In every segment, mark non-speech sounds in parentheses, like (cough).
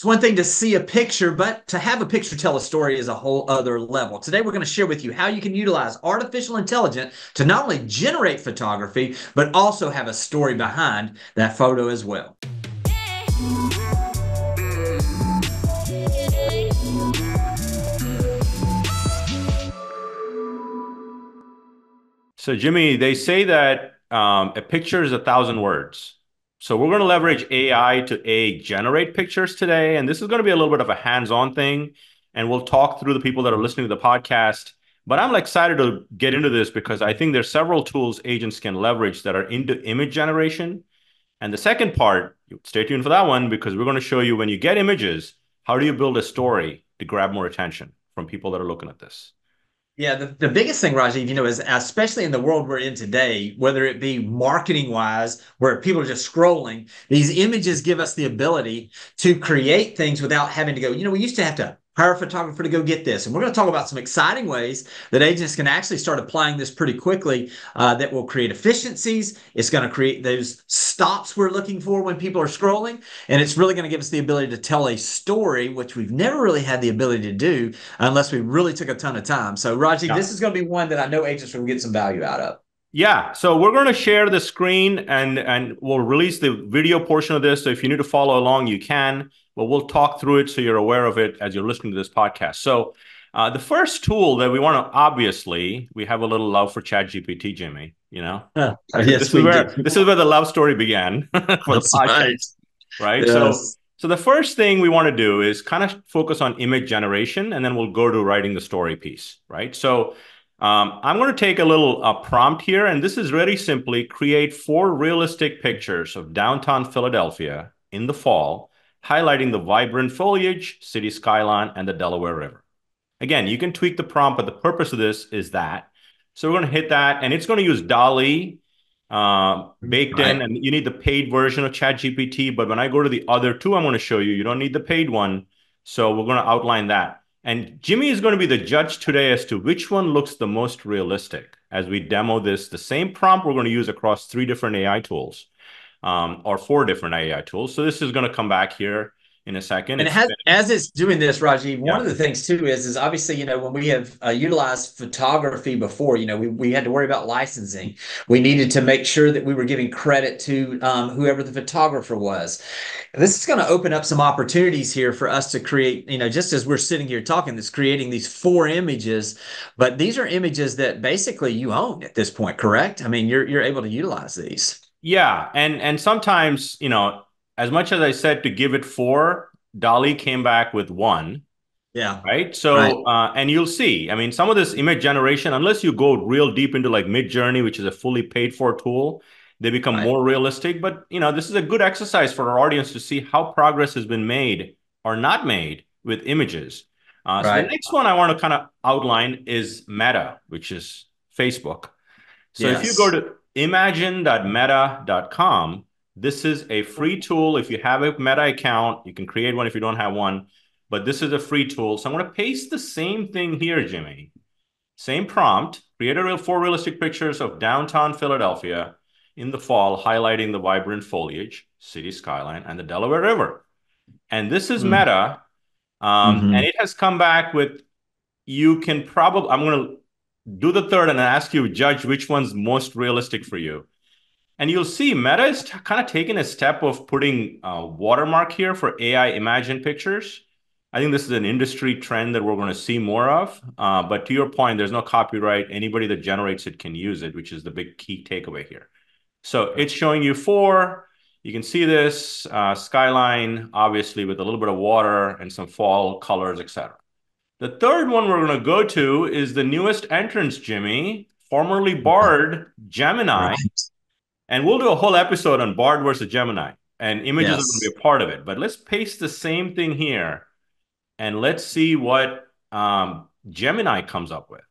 It's one thing to see a picture, but to have a picture tell a story is a whole other level. Today, we're going to share with you how you can utilize artificial intelligence to not only generate photography, but also have a story behind that photo as well. So, Jimmy, they say that um, a picture is a thousand words. So we're going to leverage AI to A, generate pictures today. And this is going to be a little bit of a hands-on thing. And we'll talk through the people that are listening to the podcast. But I'm excited to get into this because I think there's several tools agents can leverage that are into image generation. And the second part, stay tuned for that one because we're going to show you when you get images, how do you build a story to grab more attention from people that are looking at this? Yeah, the, the biggest thing, Rajiv, you know, is especially in the world we're in today, whether it be marketing wise, where people are just scrolling, these images give us the ability to create things without having to go, you know, we used to have to hire a photographer to go get this. And we're going to talk about some exciting ways that agents can actually start applying this pretty quickly uh, that will create efficiencies. It's going to create those stops we're looking for when people are scrolling. And it's really going to give us the ability to tell a story, which we've never really had the ability to do unless we really took a ton of time. So, Raji, yeah. this is going to be one that I know agents will get some value out of. Yeah, so we're going to share the screen and and we'll release the video portion of this. So if you need to follow along, you can but we'll talk through it so you're aware of it as you're listening to this podcast. So, uh, the first tool that we want to obviously we have a little love for Chat GPT, Jimmy. You know, yes, this is where do. this is where the love story began (laughs) for the podcast, right? right? Yes. So, so the first thing we want to do is kind of focus on image generation, and then we'll go to writing the story piece, right? So. Um, I'm going to take a little uh, prompt here, and this is really simply create four realistic pictures of downtown Philadelphia in the fall highlighting the vibrant foliage, city skyline, and the Delaware River. Again, you can tweak the prompt, but the purpose of this is that. So we're going to hit that, and it's going to use DALL-E uh, baked right. in, and you need the paid version of ChatGPT. But when I go to the other two, I'm going to show you, you don't need the paid one. So we're going to outline that. And Jimmy is going to be the judge today as to which one looks the most realistic as we demo this. The same prompt we're going to use across three different AI tools um, or four different AI tools. So this is going to come back here in a second. And it has, as it's doing this, Rajiv, yeah. one of the things too is, is obviously, you know, when we have uh, utilized photography before, you know, we, we had to worry about licensing. We needed to make sure that we were giving credit to um, whoever the photographer was. This is going to open up some opportunities here for us to create, you know, just as we're sitting here talking, this creating these four images, but these are images that basically you own at this point, correct? I mean, you're, you're able to utilize these. Yeah, and and sometimes you know, as much as I said to give it four, DALL-E came back with one. Yeah. Right. So, right. Uh, and you'll see. I mean, some of this image generation, unless you go real deep into like Midjourney, which is a fully paid for tool, they become right. more realistic. But you know, this is a good exercise for our audience to see how progress has been made or not made with images. Uh, right. So the next one I want to kind of outline is Meta, which is Facebook. So yes. if you go to imagine.meta.com. This is a free tool. If you have a Meta account, you can create one if you don't have one, but this is a free tool. So I'm going to paste the same thing here, Jimmy. Same prompt, create a real four realistic pictures of downtown Philadelphia in the fall, highlighting the vibrant foliage, city skyline, and the Delaware River. And this is mm. Meta. Um, mm-hmm. And it has come back with, you can probably, I'm going to do the third and ask you judge which one's most realistic for you and you'll see meta is t- kind of taking a step of putting a watermark here for ai imagine pictures. I think this is an industry trend that we're going to see more of. Uh, but to your point there's no copyright. Anybody that generates it can use it which is the big key takeaway here. So it's showing you four. You can see this uh, skyline obviously with a little bit of water and some fall colors etc the third one we're going to go to is the newest entrance, Jimmy, formerly Bard Gemini. Right. And we'll do a whole episode on Bard versus Gemini, and images yes. are going to be a part of it. But let's paste the same thing here, and let's see what um, Gemini comes up with.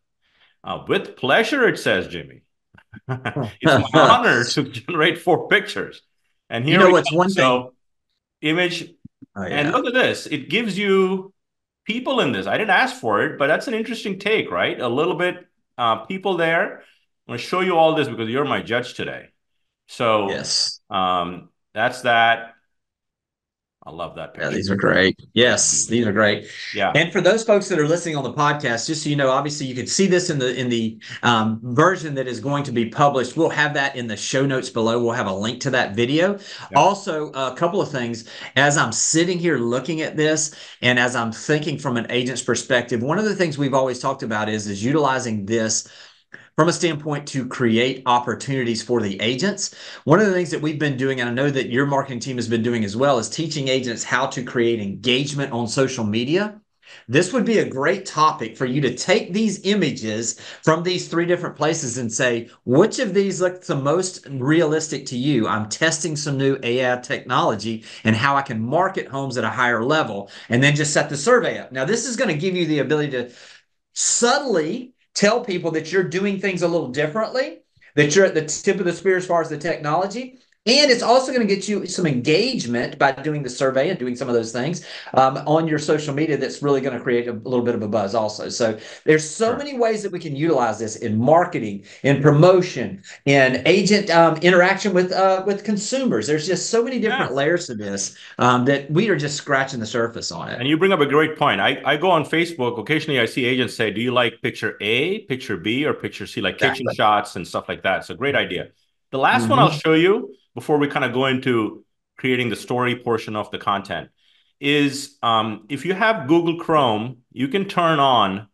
Uh, with pleasure, it says, Jimmy. (laughs) it's my (laughs) honor to generate four pictures. And here you know what's one so, thing. Image. Oh, yeah. And look at this. It gives you people in this. I didn't ask for it, but that's an interesting take, right? A little bit uh, people there. I'm going to show you all this because you're my judge today. So yes, um, that's that. I love that picture. Yeah, these are great. Yes, these are great. Yeah. And for those folks that are listening on the podcast, just so you know, obviously you can see this in the in the um, version that is going to be published. We'll have that in the show notes below. We'll have a link to that video. Yeah. Also, a couple of things. As I'm sitting here looking at this, and as I'm thinking from an agent's perspective, one of the things we've always talked about is is utilizing this from a standpoint to create opportunities for the agents. One of the things that we've been doing, and I know that your marketing team has been doing as well, is teaching agents how to create engagement on social media. This would be a great topic for you to take these images from these three different places and say, which of these looks the most realistic to you? I'm testing some new AI technology and how I can market homes at a higher level, and then just set the survey up. Now, this is going to give you the ability to subtly tell people that you're doing things a little differently, that you're at the tip of the spear as far as the technology, and it's also going to get you some engagement by doing the survey and doing some of those things um, on your social media that's really going to create a little bit of a buzz also. So there's so sure. many ways that we can utilize this in marketing, in promotion, in agent um, interaction with uh, with consumers. There's just so many different yeah. layers to this um, that we are just scratching the surface on it. And you bring up a great point. I, I go on Facebook. Occasionally I see agents say, do you like picture A, picture B, or picture C, like kitchen shots and stuff like that. It's a great idea. The last mm-hmm. one I'll show you before we kind of go into creating the story portion of the content is um, if you have Google Chrome, you can turn on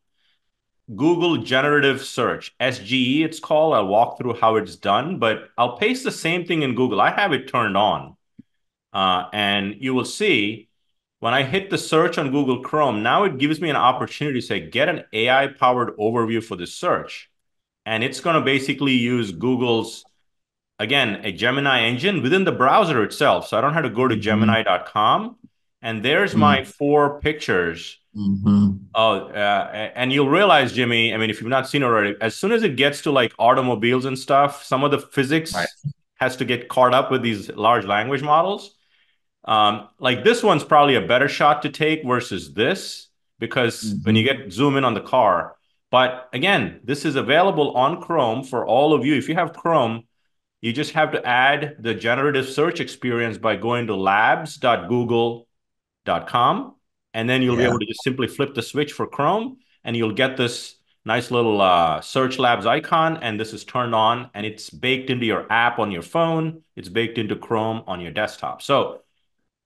Google Generative Search, SGE, it's called. I'll walk through how it's done, but I'll paste the same thing in Google. I have it turned on. Uh, and you will see when I hit the search on Google Chrome, now it gives me an opportunity to say, get an AI powered overview for the search. And it's going to basically use Google's again, a Gemini engine within the browser itself. So I don't have to go to mm-hmm. gemini.com. And there's mm-hmm. my four pictures. Mm-hmm. Oh, uh, and you'll realize, Jimmy, I mean, if you've not seen already, as soon as it gets to like automobiles and stuff, some of the physics right. has to get caught up with these large language models. Um, like this one's probably a better shot to take versus this because mm-hmm. when you get zoom in on the car. But again, this is available on Chrome for all of you. If you have Chrome, you just have to add the generative search experience by going to labs.google.com. And then you'll yeah. be able to just simply flip the switch for Chrome and you'll get this nice little uh, search labs icon. And this is turned on and it's baked into your app on your phone. It's baked into Chrome on your desktop. So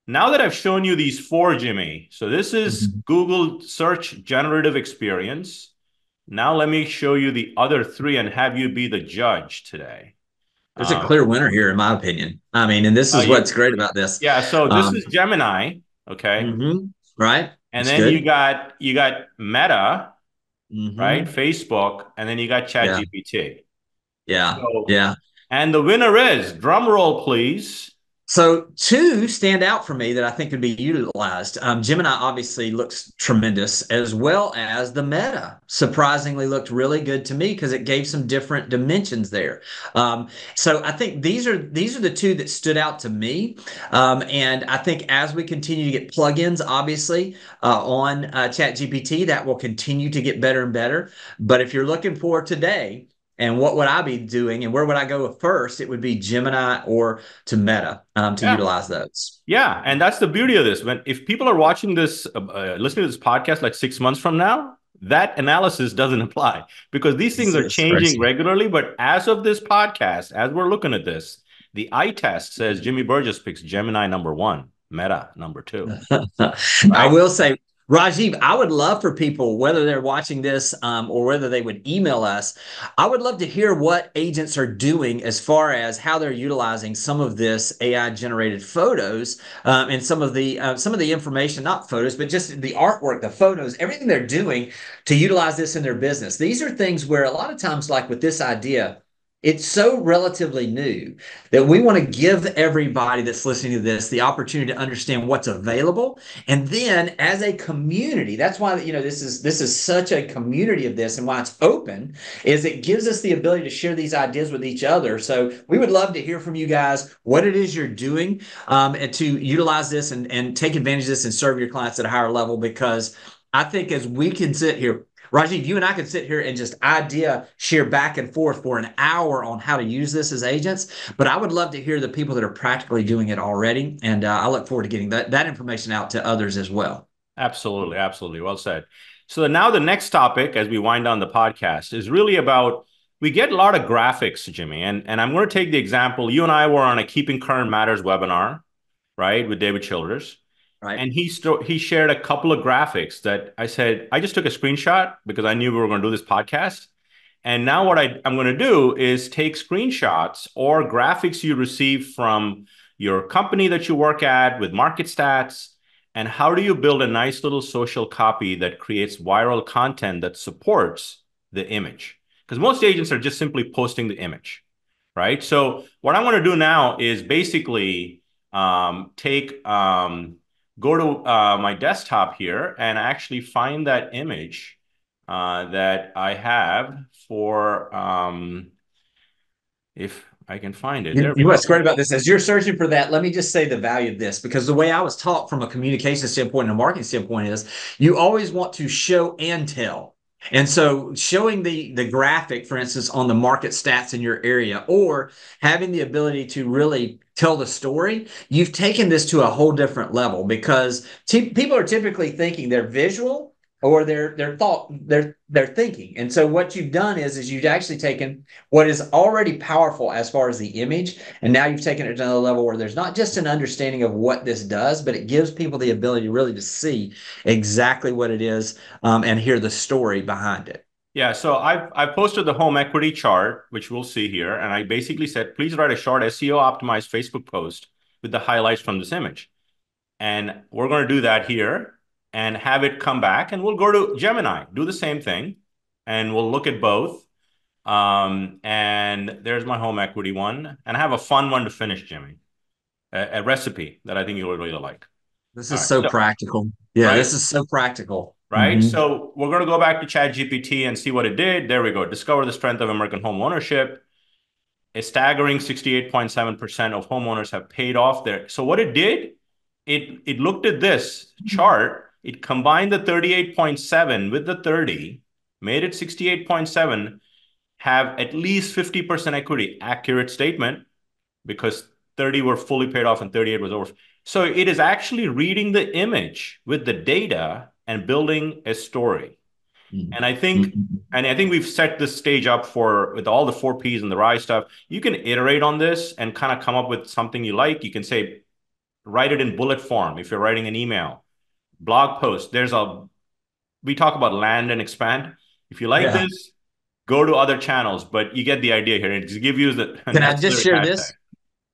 now that I've shown you these four, Jimmy, so this is mm-hmm. Google search generative experience. Now let me show you the other three and have you be the judge today. There's a um, clear winner here, in my opinion. I mean, and this is uh, what's great about this. Yeah. So this um, is Gemini. Okay. Mm-hmm, right. And That's then good. you got you got Meta, mm-hmm. right? Facebook, and then you got ChatGPT. Yeah. So, yeah. And the winner is drum roll, please. So two stand out for me that I think could be utilized. Um, Gemini obviously looks tremendous, as well as the Meta. Surprisingly, looked really good to me because it gave some different dimensions there. Um, so I think these are these are the two that stood out to me. Um, and I think as we continue to get plugins, obviously uh, on uh, ChatGPT, that will continue to get better and better. But if you're looking for today, and what would I be doing and where would I go first? It would be Gemini or to Meta um, to yeah. utilize those. Yeah, and that's the beauty of this. When if people are watching this, uh, uh, listening to this podcast like six months from now, that analysis doesn't (laughs) apply because these things are changing regularly. But as of this podcast, as we're looking at this, the eye test says Jimmy Burgess picks Gemini number one. Meta number two. (laughs) I will say Rajiv, I would love for people, whether they're watching this um, or whether they would email us, I would love to hear what agents are doing as far as how they're utilizing some of this AI generated photos um, and some of the uh, some of the information, not photos, but just the artwork, the photos, everything they're doing to utilize this in their business. These are things where a lot of times, like with this idea, it's so relatively new that we want to give everybody that's listening to this the opportunity to understand what's available. And then as a community that's why you know this is this is such a community of this and why it's open is it gives us the ability to share these ideas with each other. So we would love to hear from you guys what it is you're doing um, and to utilize this and, and take advantage of this and serve your clients at a higher level because i think as we can sit here Rajiv, you and I could sit here and just idea share back and forth for an hour on how to use this as agents. But I would love to hear the people that are practically doing it already. And uh, I look forward to getting that, that information out to others as well. Absolutely. Absolutely. Well said. So now the next topic, as we wind down the podcast, is really about we get a lot of graphics, Jimmy. And, and I'm going to take the example. You and I were on a Keeping Current Matters webinar, right, with David Childers. Right. And he st- he shared a couple of graphics that I said, I just took a screenshot because I knew we were going to do this podcast. And now what I, I'm going to do is take screenshots or graphics you receive from your company that you work at with market stats. And how do you build a nice little social copy that creates viral content that supports the image? because most agents are just simply posting the image, right? So what I want to do now is basically um, take um, go to uh, my desktop here and actually find that image uh, that I have for um, if I can find it. You, you what's great about this as you're searching for that, let me just say the value of this because the way I was taught from a communication standpoint and a marketing standpoint is you always want to show and tell. And so showing the the graphic, for instance, on the market stats in your area, or having the ability to really tell the story, you've taken this to a whole different level because t- people are typically thinking they're visual or their their thought their their thinking. And so what you've done is is you've actually taken what is already powerful as far as the image and now you've taken it to another level where there's not just an understanding of what this does but it gives people the ability really to see exactly what it is um, and hear the story behind it. Yeah so i've i posted the home equity chart which we'll see here and i basically said please write a short seo optimized facebook post with the highlights from this image. And we're going to do that here and have it come back. And we'll go to Gemini, do the same thing, and we'll look at both. Um, and there's my home equity one. And I have a fun one to finish, Jimmy, a, a recipe that I think you'll really like. This is right, so, so, practical. Yeah, right? this is so practical. Right. Mm-hmm. So we're going to go back to Chat GPT and see what it did. There we go. Discover the strength of American home ownership. A staggering 68.7% of homeowners have paid off their. So what it did, it it looked at this chart it combined the 38.7 with the 30, made it 68.7, have at least 50% equity. Accurate statement because 30 were fully paid off and 38 was over. So it is actually reading the image with the data and building a story. Mm-hmm. And I think, mm-hmm. and I think we've set this stage up for with all the four P's and the RISE stuff. You can iterate on this and kind of come up with something you like. You can say, write it in bullet form if you're writing an email blog post. There's a we talk about land and expand. If you like yeah. this, go to other channels, but you get the idea here. And to give you the (laughs) can I just share this?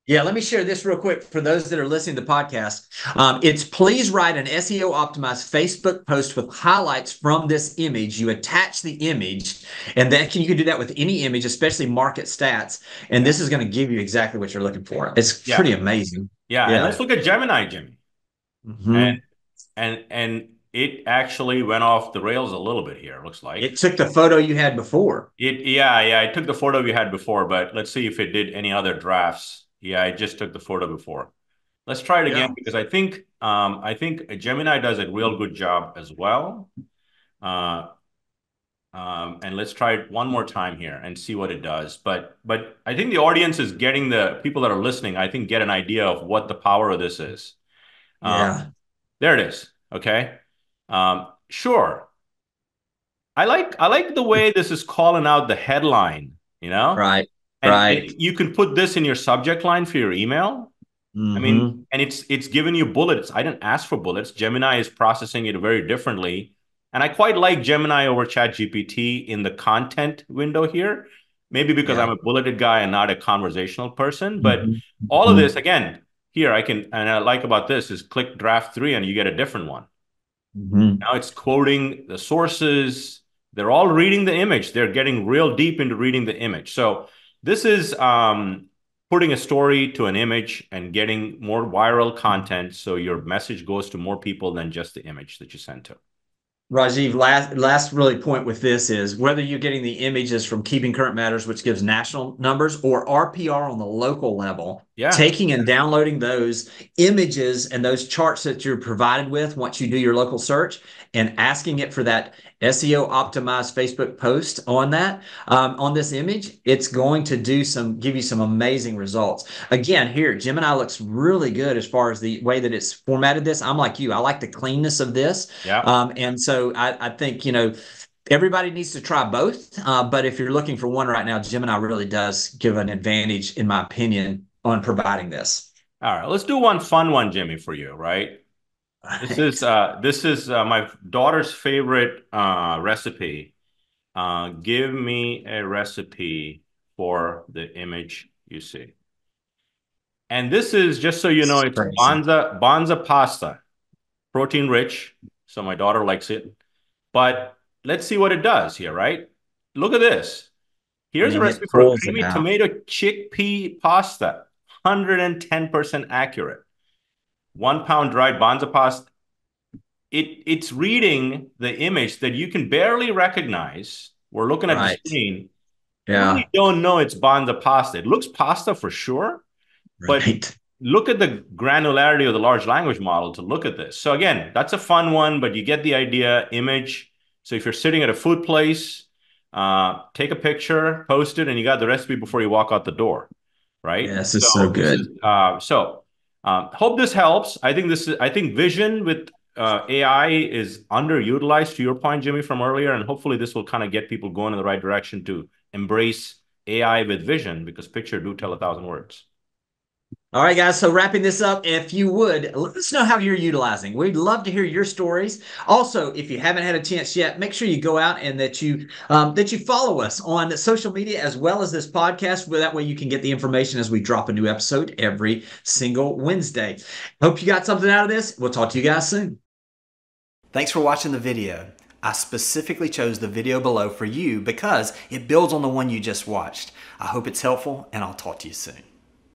Yeah, let me share this real quick for those that are listening to the podcast. Um, it's please write an SEO optimized Facebook post with highlights from this image. You attach the image, and then can, you can do that with any image, especially market stats. And this is going to give you exactly what you're looking for. It's yeah. pretty amazing. Yeah, yeah. let's look at Gemini, Jimmy. Mm-hmm. And and and it actually went off the rails a little bit here. Looks like it took the photo you had before. It yeah yeah I took the photo you had before, but let's see if it did any other drafts. Yeah, I just took the photo before. Let's try it again yeah. because I think um, I think Gemini does a real good job as well. Uh, um, and let's try it one more time here and see what it does. But but I think the audience is getting the people that are listening. I think get an idea of what the power of this is. Um, yeah. There it is. Okay. Um, sure. I like I like the way this is calling out the headline. You know, right, and, right. you can put this in your subject line for your email. Mm-hmm. I mean, mm-hmm. and it's it's giving you bullets. I didn't ask for bullets. Gemini is processing it very differently, and I quite like Gemini over Chat GPT in the content window here. Maybe because yeah. I'm a bulleted guy and not a conversational person, but mm-hmm. all of this again, here I can, and I like about this is click draft three and you get a different one. Mm-hmm. Now it's quoting the sources. They're all reading the image. They're getting real deep into reading the image. So this is um, putting a story to an image and getting more viral content. So your message goes to more people than just the image that you sent to. Rajiv, last last really point with this is whether you're getting the images from Keeping Current Matters, which gives national numbers, or RPR on the local level, yeah. taking and downloading those images and those charts that you're provided with once you do your local search and asking it for that SEO optimized Facebook post on that um, on this image, it's going to do some give you some amazing results. Again, here Gemini looks really good as far as the way that it's formatted. This I'm like you, I like the cleanness of this. Yeah. Um, and so I, I think you know everybody needs to try both. Uh, but if you're looking for one right now, Gemini really does give an advantage, in my opinion, on providing this. All right, let's do one fun one, Jimmy, for you, right? This is uh, this is uh, my daughter's favorite uh, recipe. Uh, give me a recipe for the image you see. And this is just so you know, it's Banza Banza pasta, protein rich. So my daughter likes it. But let's see what it does here, right? Look at this. Here's a recipe for creamy tomato chickpea pasta. 110% accurate. One pound dried Banza pasta. It, it's reading the image that you can barely recognize. We're looking at right. the screen. Yeah. Really don't know it's Banza pasta. It looks pasta for sure, right. but look at the granularity of the large language model to look at this. So again, that's a fun one, but you get the idea. Image. So if you're sitting at a food place, uh, take a picture, post it, and you got the recipe before you walk out the door right? Yeah, this is so, so good. Is, uh, so um, hope this helps. I think this is. I think vision with uh, AI is underutilized. To your point, Jimmy, from earlier, and hopefully this will kind of get people going in the right direction to embrace AI with vision because picture do tell a thousand words. All right, guys. So wrapping this up, if you would let us know how you're utilizing. We'd love to hear your stories. Also, if you haven't had a chance yet, make sure you go out and that you um, that you follow us on social media as well as this podcast. That way, you can get the information as we drop a new episode every single Wednesday. Hope you got something out of this. We'll talk to you guys soon. Thanks for watching the video. I specifically chose the video below for you because it builds on the one you just watched. I hope it's helpful, and I'll talk to you soon.